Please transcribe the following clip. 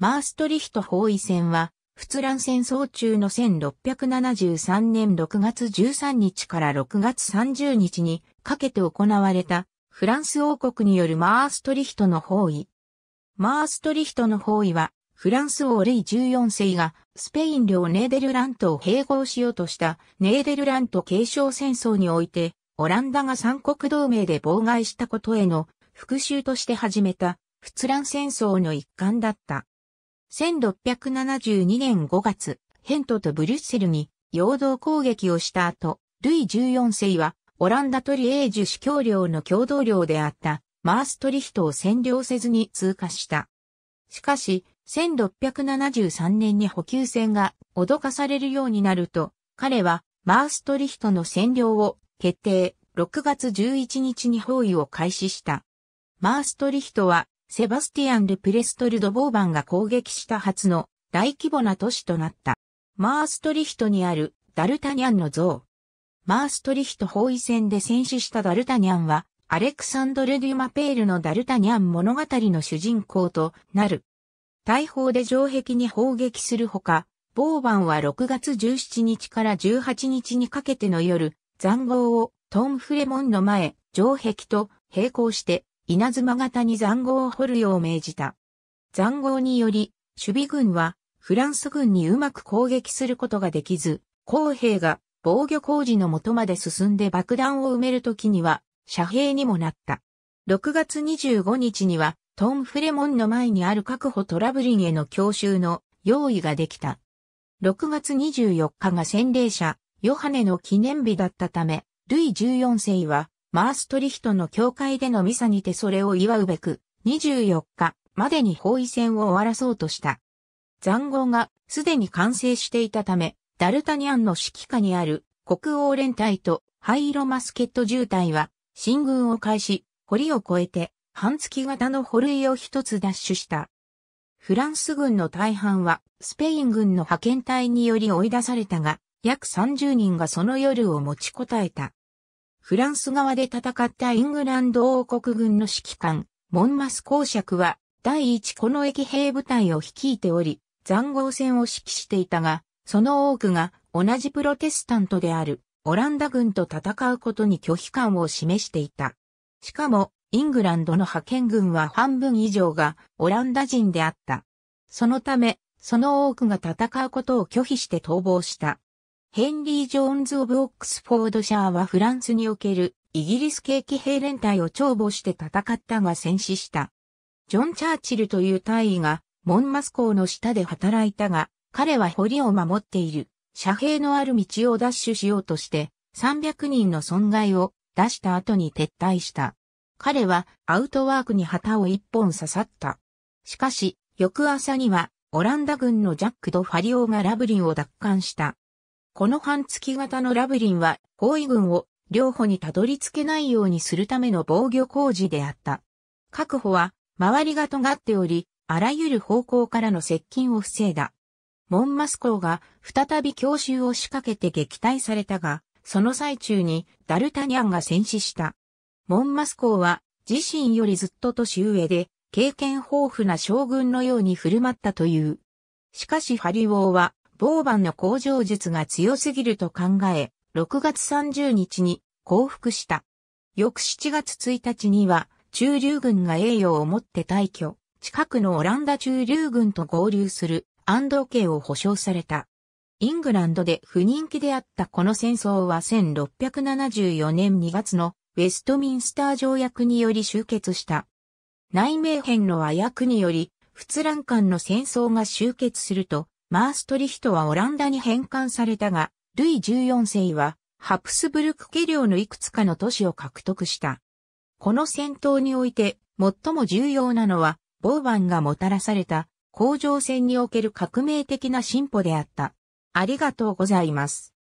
マーストリヒト包囲戦は、仏蘭戦争中の1673年6月13日から6月30日にかけて行われたフランス王国によるマーストリヒトの包囲。マーストリヒトの包囲は、フランス王レイ14世がスペイン領ネーデルラントを併合しようとしたネーデルラント継承戦争において、オランダが三国同盟で妨害したことへの復讐として始めた仏蘭戦争の一環だった。1672年5月、ヘントとブリュッセルに陽動攻撃をした後、ルイ14世はオランダとリエージュ司教領の共同領であったマーストリヒトを占領せずに通過した。しかし、1673年に補給船が脅かされるようになると、彼はマーストリヒトの占領を決定、6月11日に包囲を開始した。マーストリヒトはセバスティアン・ル・プレストル・ド・ボーバンが攻撃した初の大規模な都市となった。マーストリヒトにあるダルタニャンの像。マーストリヒト包囲戦で戦死したダルタニャンは、アレクサンドル・デュマペールのダルタニャン物語の主人公となる。大砲で城壁に砲撃するほか、ボーバンは6月17日から18日にかけての夜、残壕をトンフレモンの前、城壁と並行して稲妻型に残壕を掘るよう命じた。残壕により、守備軍はフランス軍にうまく攻撃することができず、公兵が防御工事の元まで進んで爆弾を埋めるときには、遮蔽にもなった。6月25日には、トンフレモンの前にある確保トラブリンへの教習の用意ができた。6月24日が洗礼者、ヨハネの記念日だったため、ルイ14世はマーストリヒトの教会でのミサにてそれを祝うべく、24日までに包囲戦を終わらそうとした。残壕がすでに完成していたため、ダルタニャンの指揮下にある国王連隊とハイロマスケット渋滞は進軍を開始、堀を越えて半月型の保塁を一つ奪取した。フランス軍の大半はスペイン軍の派遣隊により追い出されたが、約30人がその夜を持ちこたえた。フランス側で戦ったイングランド王国軍の指揮官、モンマス公爵は、第一この英兵部隊を率いており、塹壕戦を指揮していたが、その多くが同じプロテスタントであるオランダ軍と戦うことに拒否感を示していた。しかも、イングランドの派遣軍は半分以上がオランダ人であった。そのため、その多くが戦うことを拒否して逃亡した。ヘンリー・ジョーンズ・オブ・オックスフォードシャーはフランスにおけるイギリス軽騎兵連隊を徴募して戦ったが戦死した。ジョン・チャーチルという大尉がモンマス港の下で働いたが、彼は堀を守っている遮蔽のある道を奪取しようとして300人の損害を出した後に撤退した。彼はアウトワークに旗を一本刺さった。しかし、翌朝にはオランダ軍のジャック・ド・ファリオがラブリンを奪還した。この半月型のラブリンは、包囲軍を両歩にたどり着けないようにするための防御工事であった。確保は、周りが尖っており、あらゆる方向からの接近を防いだ。モンマス港が再び強襲を仕掛けて撃退されたが、その最中にダルタニャンが戦死した。モンマス港は自身よりずっと年上で経験豊富な将軍のように振る舞ったという。しかしファリウォーはボーバンの工場術が強すぎると考え、6月30日に降伏した。翌7月1日には中流軍が栄誉をもって退去、近くのオランダ中流軍と合流する安藤家を保障された。イングランドで不人気であったこの戦争は1674年2月のウェストミンスター条約により終結した。内名編の和訳により、仏蘭間の戦争が終結すると、マーストリヒトはオランダに返還されたが、ルイ14世はハプスブルク家領のいくつかの都市を獲得した。この戦闘において最も重要なのは、ボーバンがもたらされた工場戦における革命的な進歩であった。ありがとうございます。